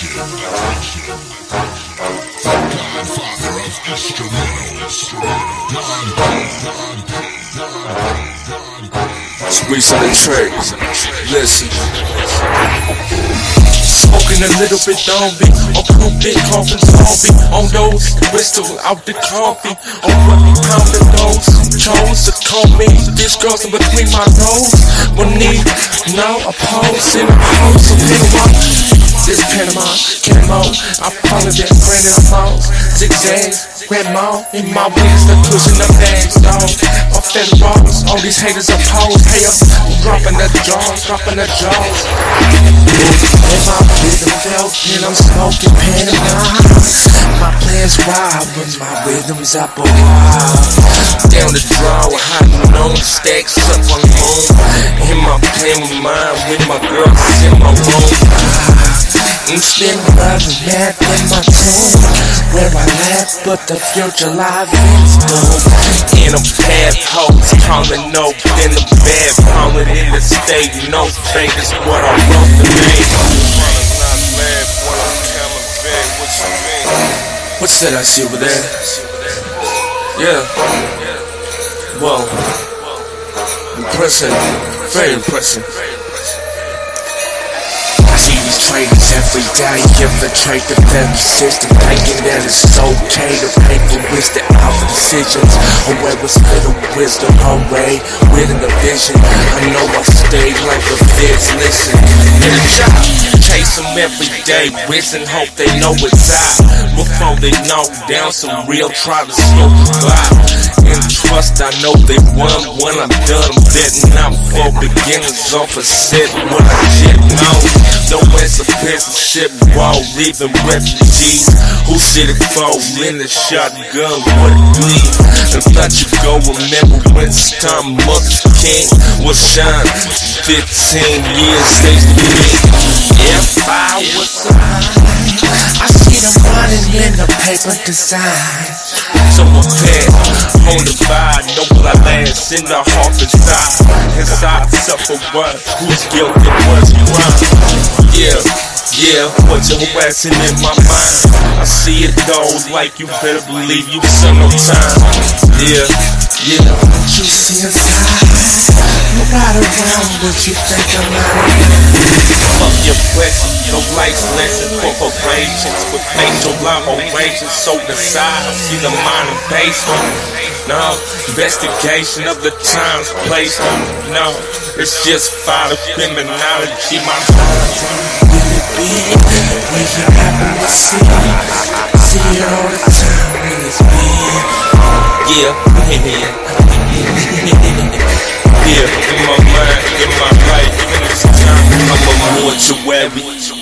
Squeeze on the track. Listen. Smoking a little bit zombie, on cool big coffin zombie, on those whistle out the coffee, on what pound of those chose to call me. This girl's in between my nose. Monique, now a pose in a pose of Panama. Camo, I that granite falls, zigzags, grandma in my wings, the pushing the bags, dog. Off federals, all these haters are pose, hey up, dropping the jaws, dropping the jaws. In my rhythm belt, and I'm smoking Panama. My plans wild, but my rhythms up a while. Down the draw, hiding on the stacks up on home. In my plan with mine, with my girls in my room. I'm spinning rubber mad in my tune Where I laugh, but the future live is doomed In a bad house, calling no, in the bad, calling in the state No fake is what I wrote the name What's that I see over there? Yeah. Whoa. Impressive. Very impressive. Traitors every day infiltrate the family system, thinking that it's okay to pay for wisdom for decisions. Away with little wisdom, away with the vision. I know I stay like the feds listen. In a job, chase them every day, wish hope they know it's out. Before they knock down some real, try to smoke the. In trust, I know they won when I'm done. I'm betting out for beginners off a set when I jet no. No answer, pencil ship wall, leaving refugees who sit and fall in the shotgun. What bleed? And thought you go remember when it's time Mother's King was shine. 15 years, me. If I was I see them running in the paper design. So on the what I last in the heart inside. Inside suffer one, who's guilty, what's crime. Yeah, yeah, what you harassing in my mind. I see it though, like you better believe you spend no time. Yeah, yeah. What you see inside, you ride around what you think I'm out of your question, no life lessons, corporations with facial operations so the side. See the mind and basement. No, investigation of the times, place. No, it's just file of criminality. My Really big, when you happen to see See it all the time when it's big yeah, yeah, yeah. In my mind, in my life, in this time, I'm a mortuary.